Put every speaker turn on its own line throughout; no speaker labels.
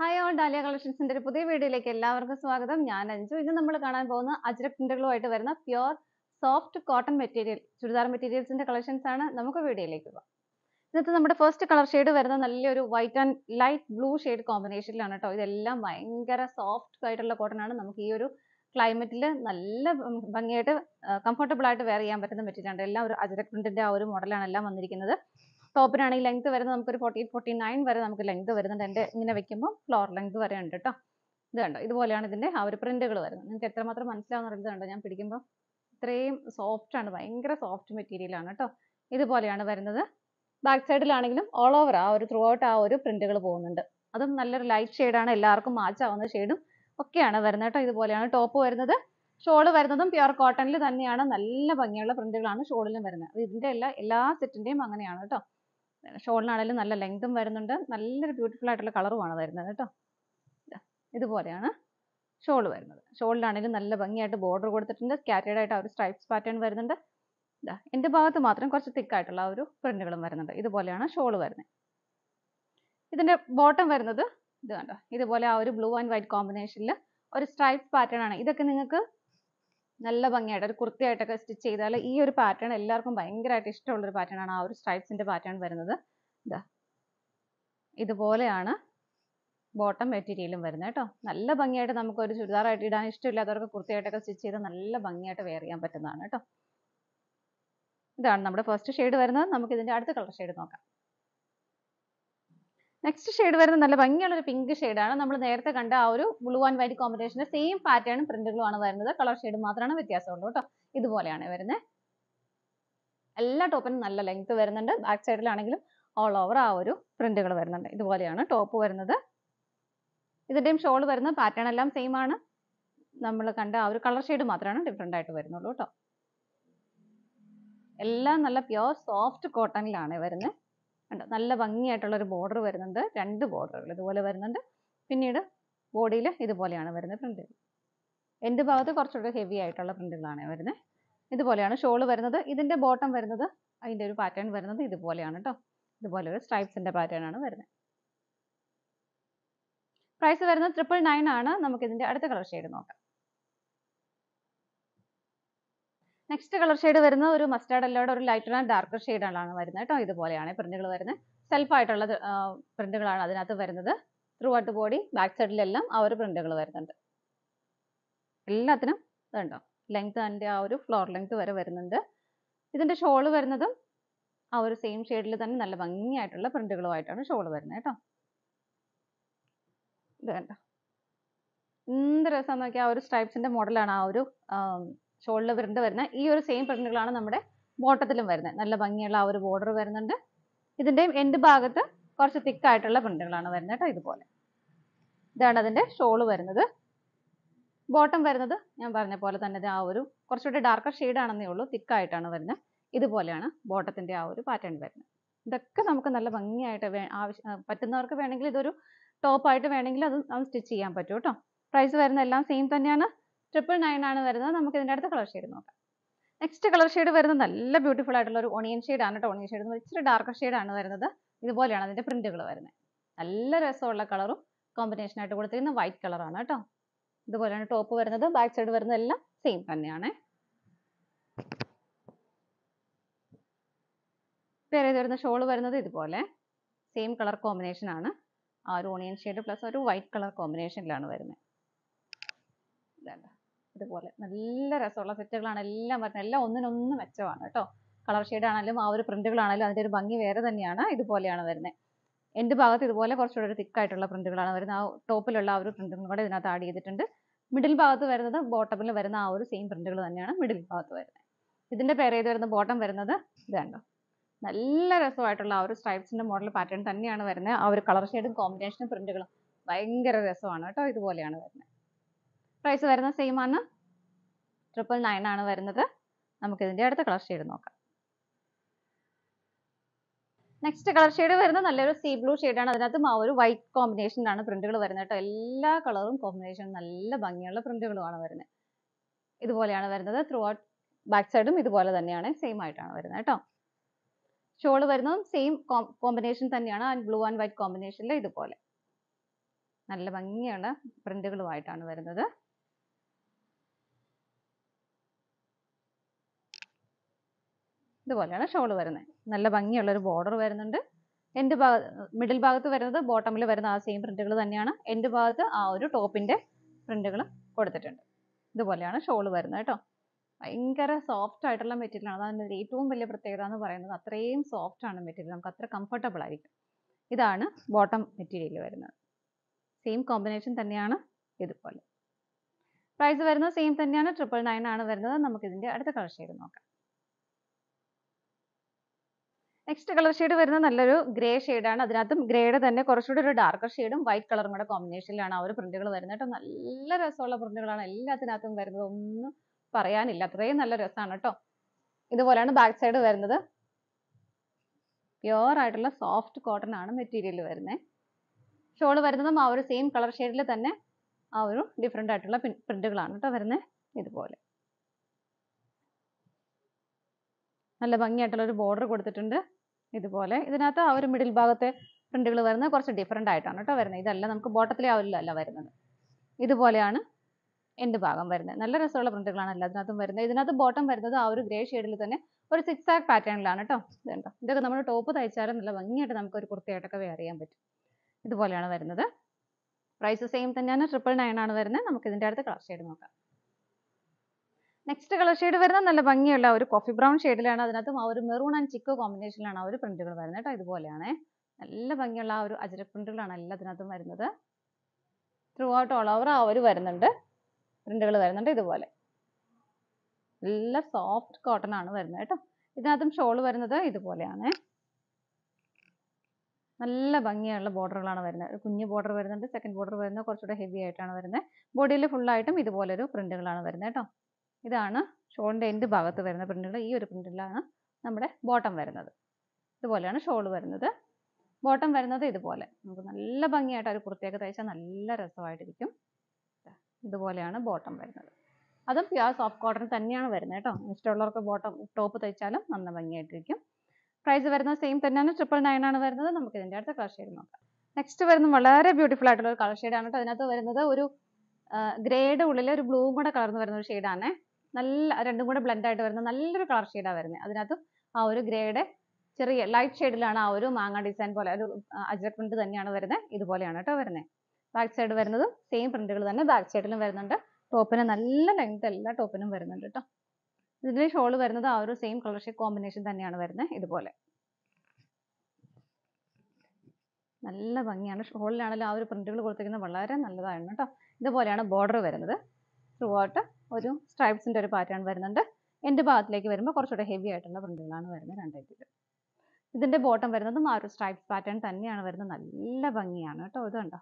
Hi all dahlia കളക്ഷൻസിന്റെ ഒരു പുതിയ വീഡിയോയിലേക്ക് എല്ലാവർക്കും സ്വാഗതം. ഞാൻ അഞ്ചു ഇന്ന് നമ്മൾ കാണാൻ പോകുന്ന അജ്രക് പ്രിന്റുകളുമായിട്ട് വരുന്ന pure soft cotton material churidar മെറ്റീരിയൽസിന്റെ collections ആണ് നമുക്ക് വീഡിയോയിലേക്ക് പോകാം. ഇന്നത്തെ നമ്മുടെ ഫസ്റ്റ് കളർ ഷെയ്ഡ് വരുന്ന നല്ലൊരു white and light blue shade കോമ്പിനേഷനിലാണ് കേട്ടോ ഇതെല്ലാം ഭയങ്കര സോഫ്റ്റ് ആയിട്ടുള്ള കോട്ടൺ ആണ്. നമുക്ക് ഈ ഒരു ക്ലൈമറ്റിൽ നല്ല ഭംഗിയായിട്ട് കംഫർട്ടബിൾ ആയിട്ട് വെയർ ചെയ്യാൻ പറ്റുന്ന മെറ്റീരിയൽ ആണ്. എല്ലാം ഒരു അജ്ര പ്രിന്റിന്റെ ആ ഒരു മോഡലാണ് എല്ലാം വന്നിരിക്കുന്നത്. ടോപ്പിനാണെങ്കിൽ ലെങ്ത് വരുന്നത് നമുക്കൊരു ഫോർട്ടി ഫോർട്ടി നയൻ വരെ നമുക്ക് ലെങ്ത് വരുന്നുണ്ട്. എന്റെ ഇങ്ങനെ വെക്കുമ്പോൾ ഫ്ലോർ ലെങ്ത് വരെ ഉണ്ട് കേട്ടോ ഇത് കണ്ടോ? ഇതുപോലെയാണ് ഇതിന്റെ ആ ഒരു പ്രിന്റുകൾ വരുന്നത്. നിങ്ങൾക്ക് എത്രമാത്രം മനസ്സിലാവുന്ന ഇത് കണ്ടോ? ഞാൻ പിടിക്കുമ്പോൾ ഇത്രയും സോഫ്റ്റ് ആണ്. ഭയങ്കര സോഫ്റ്റ് മെറ്റീരിയലാണ് കേട്ടോ ഇതുപോലെയാണ് വരുന്നത്. ബാക്ക് സൈഡിലാണെങ്കിലും ഓൾ ഓവർ ആ ഒരു ത്രൂ ഔട്ട് ആ ഒരു പ്രിന്റുകൾ പോകുന്നുണ്ട്. അതും നല്ലൊരു ലൈറ്റ് ഷെയ്ഡാണ് എല്ലാവർക്കും മാച്ച് ആവുന്ന ഷെയ്ഡും ഒക്കെയാണ് വരുന്നത് കേട്ടോ ഇതുപോലെയാണ് ടോപ്പ് വരുന്നത്. ഷോൾ വരുന്നതും പ്യുർ കോട്ടണിൽ തന്നെയാണ്. നല്ല ഭംഗിയുള്ള പ്രിന്റുകളാണ് ഷോളിലും വരുന്നത്. അത് ഇതിന്റെ എല്ലാ എല്ലാ സെറ്റിന്റെയും അങ്ങനെയാണ് കേട്ടോ ഷോളിനാണെങ്കിലും നല്ല ലെങ്തും വരുന്നുണ്ട്. നല്ലൊരു ബ്യൂട്ടിഫുൾ ആയിട്ടുള്ള കളറുമാണ് വരുന്നത് കേട്ടോ. ഇതുപോലെയാണ് ഷോൾ വരുന്നത്. ഷോളിലാണെങ്കിലും നല്ല ഭംഗിയായിട്ട് ബോർഡർ കൊടുത്തിട്ടുണ്ട്. സ്കാറ്റേഡ് ആയിട്ട് ആ ഒരു സ്ട്രൈപ്സ് പാറ്റേൺ വരുന്നുണ്ട്. ഇതാ എന്റെ ഭാഗത്ത് മാത്രം കുറച്ച് തിക്കായിട്ടുള്ള ഒരു പ്രിന്റുകളും വരുന്നുണ്ട്. ഇതുപോലെയാണ് ഷോൾ വരുന്നത്. ഇതിന്റെ ബോട്ടം വരുന്നത് ഇത് കണ്ടോ? ഇതുപോലെ ആ ഒരു ബ്ലൂ ആൻഡ് വൈറ്റ് കോമ്പിനേഷനിൽ ഒരു സ്ട്രൈപ്സ് പാറ്റേൺ ആണ്. ഇതൊക്കെ നിങ്ങൾക്ക് നല്ല ഭംഗിയായിട്ട് ഒരു കുർത്തിയായിട്ടൊക്കെ സ്റ്റിച്ച് ചെയ്താൽ ഈ ഒരു പാറ്റേൺ എല്ലാവർക്കും ഭയങ്കരമായിട്ട് ഇഷ്ടമുള്ള ഒരു പാറ്റേൺ ആണ് ആ ഒരു സ്ട്രൈപ്സിന്റെ പാറ്റേൺ വരുന്നത്. ഇതാ ഇതുപോലെയാണ് ബോട്ടം മെറ്റീരിയലും വരുന്നത് കേട്ടോ. നല്ല ഭംഗിയായിട്ട് നമുക്ക് ഒരു ചുരിദാറായിട്ട് ഇടാൻ ഇഷ്ടമില്ലാത്തവർക്ക് കുർത്തിയായിട്ടൊക്കെ സ്റ്റിച്ച് ചെയ്ത് നല്ല ഭംഗിയായിട്ട് വെയർ ചെയ്യാൻ പറ്റുന്നതാണ് കേട്ടോ. ഇതാണ് നമ്മുടെ ഫസ്റ്റ് ഷെയ്ഡ് വരുന്നത്. നമുക്ക് ഇതിന്റെ അടുത്ത കളർ ഷെയ്ഡ് നോക്കാം. നെക്സ്റ്റ് ഷെയ്ഡ് വരുന്നത് നല്ല ഭംഗിയുള്ള ഒരു പിങ്ക് ആണ്. നമ്മൾ നേരത്തെ കണ്ട ആ ഒരു ബ്ലൂ ആൻഡ് വൈറ്റ് കോമ്പിനേഷന്റെ സെയിം പാറ്റേണും പ്രിന്റുകളുമാണ് വരുന്നത്. കളർ ഷെയ്ഡ് മാത്രമാണ് വ്യത്യാസമുള്ളൂ കേട്ടോ. ഇതുപോലെയാണ് വരുന്നത് എല്ലാ ടോപ്പിനും നല്ല ലെങ്ത് വരുന്നുണ്ട്. ബാക്ക് സൈഡിലാണെങ്കിലും ഓൾ ഓവർ ആ ഒരു പ്രിന്റുകൾ വരുന്നുണ്ട്. ഇതുപോലെയാണ് ടോപ്പ് വരുന്നത്. ഇതിന്റെയും ഷോൾ വരുന്ന പാറ്റേൺ എല്ലാം സെയിം ആണ്. നമ്മൾ കണ്ട ആ ഒരു കളർ ഷെയ്ഡ് മാത്രമാണ് ഡിഫറെന്റ് ആയിട്ട് വരുന്നുള്ളൂ കേട്ടോ. എല്ലാം നല്ല പ്യുവർ സോഫ്റ്റ് കോട്ടണിലാണ് വരുന്നത് ഉണ്ട് നല്ല ഭംഗിയായിട്ടുള്ള ഒരു ബോർഡർ വരുന്നുണ്ട്. രണ്ട് ബോർഡറുകൾ ഇതുപോലെ വരുന്നുണ്ട്. പിന്നീട് ബോഡിയിൽ ഇതുപോലെയാണ് വരുന്നത് പ്രിന്റ് എന്റെ ഭാഗത്ത് കുറച്ചുകൂടെ ഹെവി ആയിട്ടുള്ള പ്രിന്റുകളാണ് വരുന്നത്. ഇതുപോലെയാണ് ഷോൾ വരുന്നത്. ഇതിന്റെ ബോട്ടം വരുന്നത് അതിന്റെ ഒരു പാറ്റേൺ വരുന്നത് ഇതുപോലെയാണ് കേട്ടോ ഇതുപോലെ ഒരു സ്ട്രൈപ്സിന്റെ പാറ്റേൺ ആണ് വരുന്നത്. പ്രൈസ് വരുന്നത് ട്രിപ്പിൾ നയൻ ആണ്. നമുക്ക് ഇതിന്റെ അടുത്ത കളർ ഷെയ്ഡ് നോക്കാം. നെക്സ്റ്റ് കളർ ഷെയ്ഡ് വരുന്നത് ഒരു മസ്റ്റാർഡ് അല്ലോടെ ഒരു ലൈറ്റർ ആൻഡ് ഡാർക്കർ ഷെയ്ഡുകളാണ് വരുന്നത് കേട്ടോ. ഇതുപോലെയാണ് പ്രിന്റുകൾ വരുന്നത്. സെൽഫ് ആയിട്ടുള്ള പ്രിന്റുകളാണ് അതിനകത്ത് വരുന്നത്. ത്രൂ ഔട്ട് ബോഡി ബാക്ക് സൈഡിലെല്ലാം ആ ഒരു പ്രിന്റുകൾ വരുന്നുണ്ട്. എല്ലാത്തിനും ഇതുണ്ടോ? ലെങ്ത് അതിന്റെ ആ ഒരു ഫ്ലോർ ലെങ്ത് വരെ വരുന്നുണ്ട്. ഇതിന്റെ ഷോൾ വരുന്നതും ആ ഒരു സെയിം ഷെയ്ഡിൽ തന്നെ നല്ല ഭംഗിയായിട്ടുള്ള പ്രിന്റുകളുമായിട്ടാണ് ഷോൾ വരുന്നത് കേട്ടോ. ഇത് കണ്ടോ? എന്ത് രസം നോക്കിയാൽ ആ ഒരു സ്ട്രൈപ്സിന്റെ മോഡലാണ് ആ ഒരു ഷോളിൽ പ്രിന്റ് വരുന്ന ഈ ഒരു സെയിം പ്രിന്റുകളാണ് നമ്മുടെ ബോട്ടത്തിലും വരുന്നത്. നല്ല ഭംഗിയുള്ള ആ ഒരു ബോർഡർ വരുന്നുണ്ട്. ഇതിന്റെയും എൻഡ് ഭാഗത്ത് കുറച്ച് ആയിട്ടുള്ള പ്രിന്റുകളാണ് വരുന്നത് കേട്ടോ ഇതുപോലെ. ഇതാണ് അതിന്റെ ഷോൾ വരുന്നത്. ബോട്ടം വരുന്നത് ഞാൻ പറഞ്ഞ പോലെ തന്നെ ആ ഒരു കുറച്ചുകൂടി ഡാർക്കർ ആണെന്നേ ഉള്ളൂ. ആയിട്ടാണ് വരുന്നത്. ഇതുപോലെയാണ് ബോട്ടത്തിന്റെ ആ ഒരു പാറ്റേൺ വരുന്നത്. ഇതൊക്കെ നമുക്ക് നല്ല ഭംഗിയായിട്ട് ആവശ്യം പറ്റുന്നവർക്ക് വേണമെങ്കിൽ ഇതൊരു ടോപ്പായിട്ട് വേണമെങ്കിൽ അത് സ്റ്റിച്ച് ചെയ്യാൻ പറ്റും കേട്ടോ. പ്രൈസ് വരുന്ന എല്ലാം സെയിം തന്നെയാണ്. ട്രിപ്പിൾ നയൻ ആണ് വരുന്നത്. നമുക്ക് ഇതിന്റെ അടുത്ത കളർ ഷെയ്ഡ് നോക്കാം. നെക്സ്റ്റ് കളർ ഷെയ്ഡ് വരുന്നത് നല്ല ബ്യൂട്ടിഫുൾ ആയിട്ടുള്ള ഒരു ഓണിയൻ ഷെയ്ഡ് ആണ് കേട്ടോ ഓണിയൻ ഷെയ്ഡ് ഇച്ചിരി ഡാർക്ക് ആണ് വരുന്നത്. ഇതുപോലെയാണ് അതിന്റെ പ്രിന്റുകൾ വരുന്നത്. നല്ല രസമുള്ള കളറും കോമ്പിനേഷൻ ആയിട്ട് കൊടുത്തിരിക്കുന്ന വൈറ്റ് കളറാണ് കേട്ടോ ഇതുപോലെയാണ് ടോപ്പ് വരുന്നത്. ബാക്ക് സൈഡ് വരുന്നത് എല്ലാം സെയിം തന്നെയാണ്. വേറെ വരുന്ന ഷോൾ വരുന്നത് ഇതുപോലെ. സെയിം കളർ കോമ്പിനേഷൻ ആണ്. ആ ഒരു ഓണിയൻ ഷെയ്ഡ് പ്ലസ് ഒരു വൈറ്റ് കളർ കോമ്പിനേഷനിലാണ് വരുന്നത്. ഇതുപോലെ. നല്ല രസമുള്ള സെറ്റുകളാണ് എല്ലാം വരുന്നത് എല്ലാം ഒന്നിനൊന്ന് മെച്ചമാണ് കേട്ടോ. കളർ ഷെയ്ഡ് ആണെങ്കിലും ആ ഒരു പ്രിന്റുകളാണെങ്കിലും അതിന്റെ ഒരു ഭംഗി വേറെ തന്നെയാണ്. ഇതുപോലെയാണ് വരുന്നത് എന്റെ ഭാഗത്ത് ഇതുപോലെ കുറച്ചുകൂടെ ഒരു തിക്കായിട്ടുള്ള പ്രിന്റുകളാണ് വരുന്നത്. ആ ടോപ്പിലുള്ള ആ ഒരു പ്രിന്റും കൂടെ ഇതിനകത്ത് ആഡ് ചെയ്തിട്ടുണ്ട്. മിഡിൽ ഭാഗത്ത് വരുന്നത് ബോട്ടമിൽ വരുന്ന ആ ഒരു സെയിം പ്രിന്റുകൾ തന്നെയാണ് മിഡിൽ ഭാഗത്ത് വരുന്നത് ഇതിന്റെ പേര് ചെയ്ത് വരുന്ന ബോട്ടം വരുന്നത് ഇതാണ്ടോ നല്ല രസമായിട്ടുള്ള ആ ഒരു സ്ട്രൈപ്സിന്റെ മോഡൽ പാറ്റേൺ തന്നെയാണ് വരുന്നത്. ആ ഒരു കളർ ഷെയ്ഡും കോമ്പിനേഷനും പ്രിന്റുകളും ഭയങ്കര രസമാണ് കേട്ടോ. ഇതുപോലെയാണ് വരുന്നത്. പ്രൈസ് വരുന്നത് സെയിം ആണ്. ട്രിപ്പിൾ നയൻ ആണ് വരുന്നത്. നമുക്ക് ഇതിന്റെ അടുത്ത കളർ ഷെയ്ഡ് നോക്കാം. നെക്സ്റ്റ് കളർ ഷെയ്ഡ് വരുന്നത് നല്ലൊരു സീ ബ്ലൂ ആണ്. അതിനകത്ത് ആ ഒരു വൈറ്റ് കോമ്പിനേഷനിലാണ് പ്രിന്റുകൾ വരുന്നത് കേട്ടോ. എല്ലാ കളറും കോമ്പിനേഷൻ നല്ല ഭംഗിയുള്ള പ്രിന്റുകളുമാണ് വരുന്നത്. ഇതുപോലെയാണ് വരുന്നത്. ത്രൂ ഔട്ട് ബാക്ക് സൈഡും ഇതുപോലെ തന്നെയാണ്. സെയിം ആയിട്ടാണ് വരുന്നത് കേട്ടോ. ഷോൾ വരുന്നതും സെയിം കോമ്പിനേഷൻ തന്നെയാണ്. ബ്ലൂ ആൻഡ് വൈറ്റ് കോമ്പിനേഷനിൽ ഇതുപോലെ. നല്ല ഭംഗിയുള്ള പ്രിന്റുകളുമായിട്ടാണ് വരുന്നത്. ഇതുപോലെയാണ് ഷോൾ വരുന്നത്. നല്ല ഭംഗിയുള്ള ഒരു ബോർഡർ വരുന്നുണ്ട്. എന്റെ ഭാഗ മിഡിൽ ഭാഗത്ത് വരുന്നത് ബോട്ടമിൽ വരുന്ന ആ സെയിം പ്രിന്റുകൾ തന്നെയാണ്. എന്റെ ഭാഗത്ത് ആ ഒരു ടോപ്പിന്റെ പ്രിന്റുകൾ കൊടുത്തിട്ടുണ്ട്. ഇതുപോലെയാണ് ഷോൾ വരുന്നത് കേട്ടോ. ഭയങ്കര സോഫ്റ്റ് ആയിട്ടുള്ള മെറ്റീരിയലാണ് അതാണ് ഏറ്റവും വലിയ പ്രത്യേകത എന്ന് പറയുന്നത്. അത്രയും സോഫ്റ്റ് ആണ് മെറ്റീരിയൽ. നമുക്ക് അത്ര കംഫർട്ടബിൾ ആയിരിക്കും. ഇതാണ് ബോട്ടം മെറ്റീരിയൽ വരുന്നത്. സെയിം കോമ്പിനേഷൻ തന്നെയാണ് ഇതുപോലെ. പ്രൈസ് വരുന്നത് സെയിം തന്നെയാണ്. ട്രിപ്പിൾ നയൻ ആണ് വരുന്നത്. നമുക്ക് ഇതിന്റെ അടുത്ത കളർ ഷെയ്ഡ് നോക്കാം. നെക്സ്റ്റ് കളർ ഷെയ്ഡ് വരുന്ന നല്ലൊരു ഗ്രേ ആണ്. അതിനകത്തും ഗ്രേയുടെ തന്നെ കുറച്ചുകൂടി ഒരു ഡാർക്കർ ഷെയ്ഡും വൈറ്റ് കളറും കൂടെ കോമ്പിനേഷനിലാണ് ആ ഒരു പ്രിന്റുകൾ വരുന്നത് കേട്ടോ. നല്ല രസമുള്ള പ്രിന്റുകളാണ് എല്ലാത്തിനകത്തും വരുന്നത്. ഒന്നും പറയാനില്ല. അത്രയും നല്ല രസമാണ് കേട്ടോ. ഇതുപോലെയാണ് ബാക്ക് സൈഡ് വരുന്നത്. പ്യുവർ ആയിട്ടുള്ള സോഫ്റ്റ് കോട്ടൺ ആണ് മെറ്റീരിയൽ വരുന്നത് ഷോൾ വരുന്നതും ആ ഒരു സെയിം കളർ ഷെയ്ഡിൽ തന്നെ ആ ഒരു ഡിഫറെന്റ് ആയിട്ടുള്ള പ്രിന്റുകളാണ് കേട്ടോ വരുന്നത് ഇതുപോലെ. നല്ല ഭംഗിയായിട്ടുള്ള ഒരു ബോർഡർ കൊടുത്തിട്ടുണ്ട്. ഇതുപോലെ. ഇതിനകത്ത് ആ ഒരു മിഡിൽ ഭാഗത്തെ പ്രിന്റുകൾ വരുന്നത് കുറച്ച് ഡിഫറെന്റ് ആയിട്ടാണ് കേട്ടോ വരുന്നത്. ഇതല്ല നമുക്ക് ബോട്ടത്തിലെ അല്ല വരുന്നത്. ഇതുപോലെയാണ് എന്റെ ഭാഗം വരുന്നത്. നല്ല രസമുള്ള പ്രിന്റുകളാണ് എല്ലാത്തിനകത്തും വരുന്നത്. ഇതിനകത്ത് ബോട്ടം വരുന്നത് ആ ഒരു ഗ്രേ ഷെയ്ഡിൽ തന്നെ ഒരു സിക്സ് ആക്ക് പാറ്റേണിലാണ് കേട്ടോ. ഇതുണ്ടോ ഇതൊക്കെ നമ്മൾ ടോപ്പ് തയ്ച്ചാലും നല്ല ഭംഗിയായിട്ട് നമുക്ക് ഒരു കുർത്തിയായിട്ടൊക്കെ വെയർ ചെയ്യാൻ പറ്റും. ഇതുപോലെയാണ് വരുന്നത്. പ്രൈസ് സെയിം തന്നെയാണ്. ട്രിപ്പിൾ നയൻ ആണ് വരുന്നത്. നമുക്ക് ഇതിന്റെ അടുത്ത് കളർ ഷെയ്ഡ് നോക്കാം. നെക്സ്റ്റ് കളർ ഷെയ്ഡ് വരുന്നത് നല്ല ഭംഗിയുള്ള ഒരു കോഫി ബ്രൗൺ ഷെയ്ഡിലാണ് അതിനകത്തും ആ ഒരു മെറൂൺ ആൻഡ് ചിക്കോ കോമ്പിനേഷനിലാണ് ആ ഒരു പ്രിന്റുകൾ വരുന്നത് കേട്ടോ ഇതുപോലെയാണ്. നല്ല ഭംഗിയുള്ള ആ ഒരു അജര പ്രിന്റുകളാണ് എല്ലാം അതിനകത്തും വരുന്നത്. ത്രൂ ഔട്ട് ഓൾ ഓവർ ആ ഒരു വരുന്നുണ്ട്. പ്രിന്റുകൾ വരുന്നുണ്ട് ഇതുപോലെ. നല്ല സോഫ്റ്റ് കോട്ടൺ ആണ് വരുന്നത് കേട്ടോ. ഇതിനകത്തും ഷോൾ വരുന്നത് ഇതുപോലെയാണ്. നല്ല ഭംഗിയുള്ള ബോർഡറുകളാണ് വരുന്നത്. കുഞ്ഞു ബോർഡർ വരുന്നുണ്ട് സെക്കൻഡ് ബോർഡർ വരുന്നത് കുറച്ചുകൂടെ ഹെവി ആയിട്ടാണ് വരുന്നത്. ബോഡിയിൽ ഫുള്ളായിട്ടും ഇതുപോലൊരു പ്രിന്റുകളാണ് വരുന്നത് കേട്ടോ. ഇതാണ് ഷോളിന്റെ എന്റെ ഭാഗത്ത് വരുന്ന പ്രിന്റുകൾ ഈ ഒരു പ്രിന്റിലാണ് നമ്മുടെ ബോട്ടം വരുന്നത്. ഇതുപോലെയാണ് ഷോൾ വരുന്നത്. ബോട്ടം വരുന്നത് ഇതുപോലെ. നമുക്ക് നല്ല ഭംഗിയായിട്ട് ഒരു കുർത്തിയൊക്കെ തയ്ച്ചാൽ നല്ല രസമായിട്ടിരിക്കും. ഇതുപോലെയാണ് ബോട്ടം വരുന്നത്. അതും പ്യുവർ സോഫ്റ്റ് കോട്ടൺ തന്നെയാണ് വരുന്നത് കേട്ടോ. ഇഷ്ടമുള്ളവർക്ക് ബോട്ടം ടോപ്പ് തയ്ച്ചാലും നല്ല ഭംഗിയായിട്ടിരിക്കും. പ്രൈസ് വരുന്നത് സെയിം തന്നെയാണ്. ട്രിപ്പിൾ നയൻ ആണ് വരുന്നത്. നമുക്ക് ഇതിന്റെ അടുത്ത കളർ ഷെയ്ഡ് നോക്കാം. നെക്സ്റ്റ് വരുന്ന വളരെ ബ്യൂട്ടിഫുൾ ആയിട്ടുള്ള ഒരു കളർ ഷെയ്ഡാണ് കേട്ടോ. അതിനകത്ത് വരുന്നത് ഒരു ഗ്രേയുടെ ഉള്ളിൽ ഒരു ബ്ലൂവും കൂടെ കലർന്ന് വരുന്ന ഒരു ഷെയ്ഡാണ് നല്ല രണ്ടും കൂടെ ബ്ലെൻഡ് ആയിട്ട് വരുന്ന നല്ലൊരു കളർ ഷെയ്ഡാണ് വരുന്നത് അതിനകത്ത് ആ ഒരു ഗ്രേയുടെ ചെറിയ ലൈറ്റ് ഷെയ്ഡിലാണ് ആ ഒരു മാങ്ങ ഡിസൈൻ പോലെ ഒരു അജ്രക് പ്രിന്റ് തന്നെയാണ് വരുന്നത് ഇതുപോലെയാണ് കേട്ടോ വരുന്നത് ബാക്ക് സൈഡ് വരുന്നതും സെയിം പ്രിന്റുകൾ തന്നെ ബാക്ക് സൈഡിലും വരുന്നുണ്ട്. ടോപ്പിന് നല്ല ലെങ്ത് എല്ലാ ടോപ്പിനും വരുന്നുണ്ട് കേട്ടോ. ഇതിന്റെ ഷോൾ വരുന്നത് ആ ഒരു സെയിം കളർ ഷെയ്ഡ് കോമ്പിനേഷൻ തന്നെയാണ് വരുന്നത് ഇതുപോലെ. നല്ല ഭംഗിയാണ്. ഷോളിലാണല്ലോ ആ ഒരു പ്രിന്റുകൾ കൊടുത്തിരിക്കുന്നത് വളരെ നല്ലതാണ് കേട്ടോ. ഇതുപോലെയാണ് ബോർഡർ വരുന്നത്. ഔട്ട് ഒരു സ്ട്രൈപ്സിന്റെ ഒരു പാറ്റേൺ വരുന്നുണ്ട്. എന്റെ ഭാഗത്തിലേക്ക് വരുമ്പോൾ കുറച്ചുകൂടെ ഹെവി ആയിട്ടുള്ള പ്രിന്റുകളാണ് വരുന്നത് രണ്ടായിട്ട് ഇതിന്റെ ബോട്ടം വരുന്നതും ആ ഒരു സ്ട്രൈപ്സ് പാറ്റേൺ തന്നെയാണ് വരുന്നത്. നല്ല ഭംഗിയാണ് കേട്ടോ. ഇത് കണ്ടോ?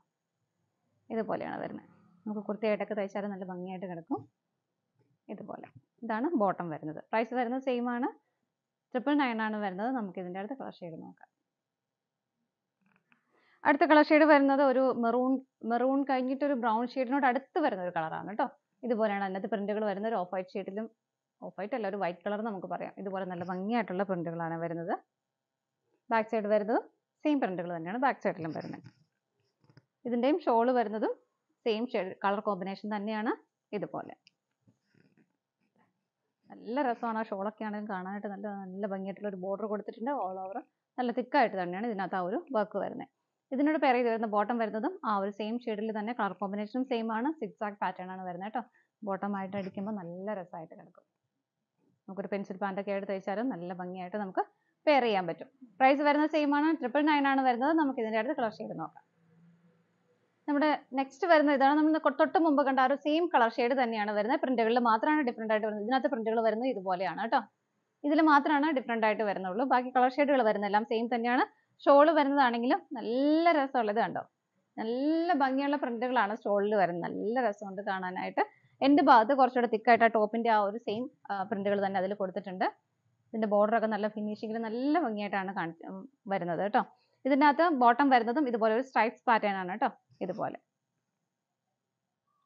ഇതുപോലെയാണ് വരുന്നത്. നമുക്ക് കുർത്തിയായിട്ടൊക്കെ തയ്ച്ചാലും നല്ല ഭംഗിയായിട്ട് കിടക്കും. ഇതുപോലെ. ഇതാണ് ബോട്ടം വരുന്നത്. പ്രൈസ് വരുന്നത് സെയിം ആണ്. ട്രിപ്പിൾ നയൻ ആണ് വരുന്നത്. നമുക്ക് ഇതിന്റെ അടുത്ത കളർ ഷെയ്ഡ് നോക്കാം. അടുത്ത കളർ ഷെയ്ഡ് വരുന്നത് ഒരു മെറൂൺ മെറൂൺ കഴിഞ്ഞിട്ട് ഒരു ബ്രൗൺ ഷെയ്ഡിനോട് അടുത്ത് വരുന്ന ഒരു കളറാണ് കേട്ടോ. ഇതുപോലെയാണ് അതിനകത്ത് പ്രിന്റുകൾ വരുന്നത്. ഓഫ് വൈറ്റ് ഷീറ്റിലും ഓഫ് വൈറ്റ് അല്ല ഒരു വൈറ്റ് കളർ നമുക്ക് പറയാം. ഇതുപോലെ നല്ല ഭംഗിയായിട്ടുള്ള പ്രിന്റുകളാണ് വരുന്നത്. ബാക്ക് സൈഡ് വരുന്നത് സെയിം പ്രിന്റുകൾ തന്നെയാണ് ബാക്ക് സൈഡിലും വരുന്നത്. ഇതിന്റെയും ഷോൾ വരുന്നതും സെയിം കളർ കോമ്പിനേഷൻ തന്നെയാണ് ഇതുപോലെ. നല്ല രസമാണ് ആ ഷോളൊക്കെ ആണെങ്കിലും കാണാനായിട്ട് നല്ല നല്ല ഭംഗിയായിട്ടുള്ള ഒരു ബോർഡർ കൊടുത്തിട്ടുണ്ട് ഓൾ ഓവർ നല്ല തിക്കായിട്ട് തന്നെയാണ് ഇതിനകത്ത് ആ ഒരു വർക്ക് വരുന്നത്. ഇതിനോട് പെയർ ചെയ്ത് വരുന്ന ബോട്ടം വരുന്നതും ആ ഒരു സെയിം ഷെയ്ഡിൽ തന്നെ കളർ കോമ്പിനേഷനും സെയിം ആണ്. സിക്സ് ആക്ക് പാറ്റേൺ ആണ് വരുന്നത് കേട്ടോ. ബോട്ടം ആയിട്ട് അടിക്കുമ്പോൾ നല്ല രസമായിട്ട് കിടക്കും. നമുക്കൊരു പെൻസിൽ പാന്റൊക്കെ ആയിട്ട് തയ്ച്ചാലും നല്ല ഭംഗിയായിട്ട് നമുക്ക് പെയർ ചെയ്യാൻ പറ്റും. പ്രൈസ് വരുന്നത് സെയിം ആണ്. ട്രിപ്പിൾ നയൻ ആണ് വരുന്നത്. നമുക്ക് ഇതിന്റെ അടുത്ത് കളർ ഷെയ്ഡ് നോക്കാം. നമ്മുടെ നെക്സ്റ്റ് വരുന്ന ഇതാണ്. നമ്മൾ തൊട്ട് മുമ്പ് കണ്ട ആ ഒരു സെയിം കളർ ഷെയ്ഡ് തന്നെയാണ് വരുന്നത്. പ്രിന്റുകളിൽ മാത്രമാണ് ഡിഫറെന്റ് ആയിട്ട് വരുന്നത്. ഇതിനകത്ത് പ്രിന്റുകൾ വരുന്നത് ഇതുപോലെയാണ് കേട്ടോ. ഇതിൽ മാത്രമാണ് ഡിഫറെന്റ് ആയിട്ട് വരുന്നുള്ളൂ. ബാക്കി കളർ ഷെയ്ഡുകൾ വരുന്നതെല്ലാം സെയിം തന്നെയാണ്. ഷോൾ വരുന്നതാണെങ്കിലും നല്ല രസമുള്ളത് കണ്ടോ? നല്ല ഭംഗിയുള്ള പ്രിന്റുകളാണ് ഷോളിൽ വരുന്നത്. നല്ല രസമുണ്ട് കാണാനായിട്ട്. എന്റെ ഭാഗത്ത് കുറച്ചുകൂടെ തിക്കായിട്ട് ആ ടോപ്പിന്റെ ആ ഒരു സെയിം പ്രിന്റുകൾ തന്നെ അതിൽ കൊടുത്തിട്ടുണ്ട്. ഇതിന്റെ ബോർഡർ ഒക്കെ നല്ല ഫിനിഷിങ്ങിൽ നല്ല ഭംഗിയായിട്ടാണ് കാണി വരുന്നത് കേട്ടോ. ഇതിനകത്ത് ബോട്ടം വരുന്നതും ഇതുപോലെ ഒരു സ്ട്രൈപ്സ് പാറ്റേൺ ആണ് കേട്ടോ ഇതുപോലെ.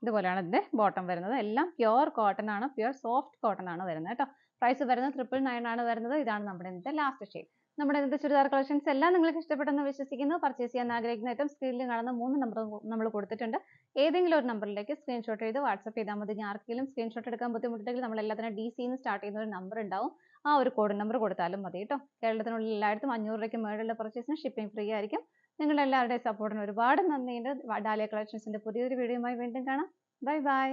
ഇതുപോലെയാണ് ഇതിന്റെ ബോട്ടം വരുന്നത്. എല്ലാം പ്യുവർ കോട്ടൺ ആണ് പ്യുവർ സോഫ്റ്റ് കോട്ടൺ ആണ് വരുന്നത് കേട്ടോ. പ്രൈസ് വരുന്നത് ട്രിപ്പിൾ നയൻ ആണ് വരുന്നത്. ഇതാണ് നമ്മുടെ ഇന്നത്തെ ലാസ്റ്റ് ഷെയ്ഡ് നമ്മുടെ ഇന്നത്തെ ചുരിദാർ കളക്ഷൻസ് എല്ലാം നിങ്ങൾക്ക് ഇഷ്ടപ്പെട്ടെന്ന് വിശ്വസിക്കുന്നു. പർച്ചേസ് ചെയ്യാൻ ആഗ്രഹിക്കുന്ന ഐറ്റം സ്ക്രീനിൽ കാണുന്ന മൂന്ന് നമ്പർ നമ്മൾ കൊടുത്തിട്ടുണ്ട്. ഏതെങ്കിലും ഒരു നമ്പറിലേക്ക് സ്ക്രീൻഷോട്ട് ചെയ്ത് വാട്സപ്പ് ചെയ്താൽ മതി. ആർക്കെങ്കിലും സ്ക്രീൻഷോട്ട് എടുക്കാൻ ബുദ്ധിമുട്ടുണ്ടെങ്കിൽ നമ്മൾ എല്ലാത്തിനും ഡി സിന്ന് സ്റ്റാർട്ട് ചെയ്യുന്ന ഒരു നമ്പർ ഉണ്ടാവും. ആ ഒരു കോഡ് നമ്പർ കൊടുത്താലും മതി കേട്ടോ. കേരളത്തിനുള്ളിൽ എല്ലായിടത്തും അഞ്ഞൂറ് രൂപയ്ക്ക് മേളിലുള്ള പർച്ചേസിന് ഷിപ്പിംഗ് ഫ്രീ ആയിരിക്കും. നിങ്ങളുടെ എല്ലാവരുടെയും സപ്പോർട്ടിന് ഒരുപാട് നന്ദിയുണ്ട്. ഡാലിയ കളക്ഷൻസിന്റെ പുതിയൊരു വീഡിയോയുമായി വീണ്ടും കാണാം. Bye bye